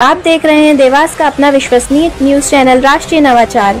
आप देख रहे हैं देवास का अपना विश्वसनीय न्यूज़ चैनल राष्ट्रीय नवाचार।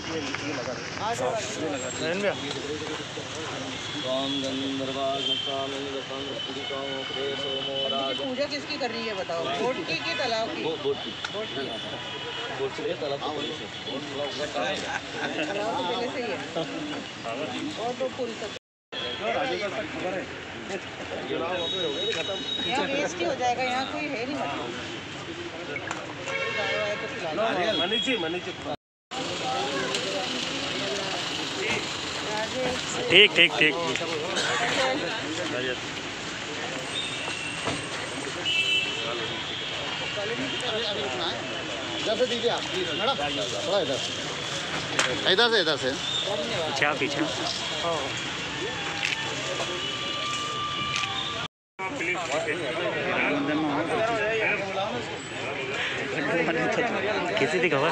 पूजा किसकी कर रही है बताओ? बोट की कि तालाब की? बोट बोट की बोट से तालाब को बोले से बोट तालाब तालाब तो पहले से ही है। और तो पुल तक। यहाँ वेस्ट ही हो जाएगा यहाँ कोई है नहीं मतलब गाय वाय को खिला दो। राजेश ठीक ठीक ठीक। इधर से दीजिए आप मैडम थोड़ा इधर से। इधर से पीछे पीछे। किसी थी खबर?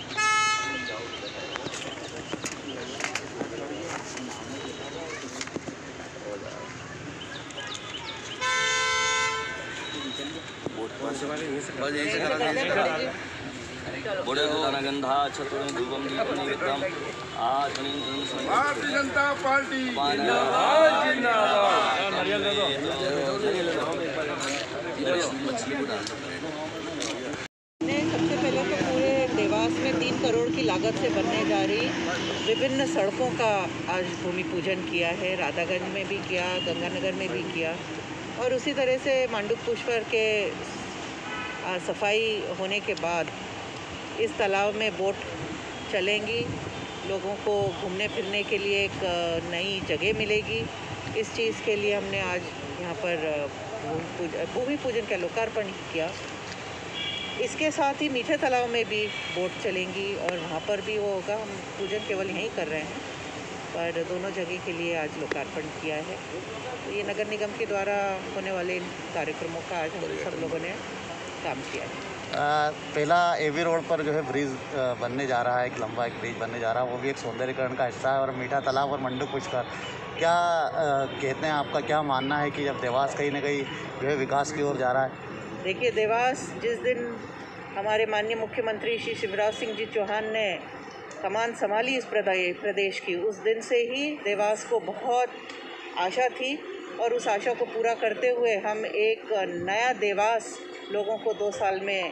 बस यहीं से करा दीजिए बुढ़े गंधा छतुर धूपम दीपम निवेदम आचमन भारतीय जनता पार्टी। सबसे पहले तो पूरे देवास में तीन करोड़ की लागत से बनने जा रही विभिन्न सड़कों का आज भूमि पूजन किया है राधागंज में भी किया गंगानगर में भी किया। और उसी तरह से मांडुक पुष्कर के सफ़ाई होने के बाद इस तालाब में बोट चलेंगी। लोगों को घूमने फिरने के लिए एक नई जगह मिलेगी। इस चीज़ के लिए हमने आज यहाँ पर भूमि पूजन भूमि पूजन का लोकार्पण किया। इसके साथ ही मीठे तालाब में भी बोट चलेंगी और वहाँ पर भी वो होगा। हम पूजन केवल यहीं कर रहे हैं पर दोनों जगह के लिए आज लोकार्पण किया है। तो ये नगर निगम के द्वारा होने वाले इन कार्यक्रमों का आज हम सब लोगों ने काम किया है। आ, पहला एवी रोड पर जो है ब्रिज बनने जा रहा है एक लंबा एक ब्रिज बनने जा रहा है। वो भी एक सौंदर्यकरण का हिस्सा है और मीठा तालाब और मंडू पुष्कर। क्या आ, कहते हैं आपका क्या मानना है कि जब देवास कहीं ना कहीं जो है विकास की ओर जा रहा है? देखिए देवास जिस दिन हमारे माननीय मुख्यमंत्री श्री शिवराज सिंह जी चौहान ने कमान संभाली इस प्रदे- प्रदेश की उस दिन से ही देवास को बहुत आशा थी और उस आशा को पूरा करते हुए हम एक नया देवास लोगों को दो साल में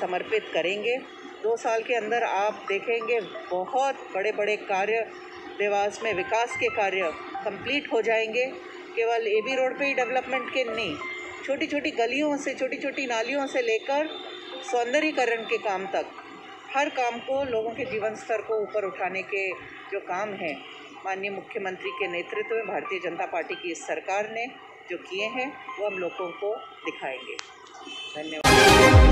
समर्पित करेंगे। दो साल के अंदर आप देखेंगे बहुत बड़े बड़े कार्य, देवास में विकास के कार्य कंप्लीट हो जाएँगे। केवल ए बी रोड पे ही डेवलपमेंट के नहीं छोटी छोटी गलियों से छोटी छोटी नालियों से लेकर सौंदर्यीकरण के काम तक, हर काम को लोगों के जीवन स्तर को ऊपर उठाने के जो काम हैं, माननीय मुख्यमंत्री के नेतृत्व में भारतीय जनता पार्टी की इस सरकार ने जो किए हैं वो हम लोगों को दिखाएँगे। धन्यवाद।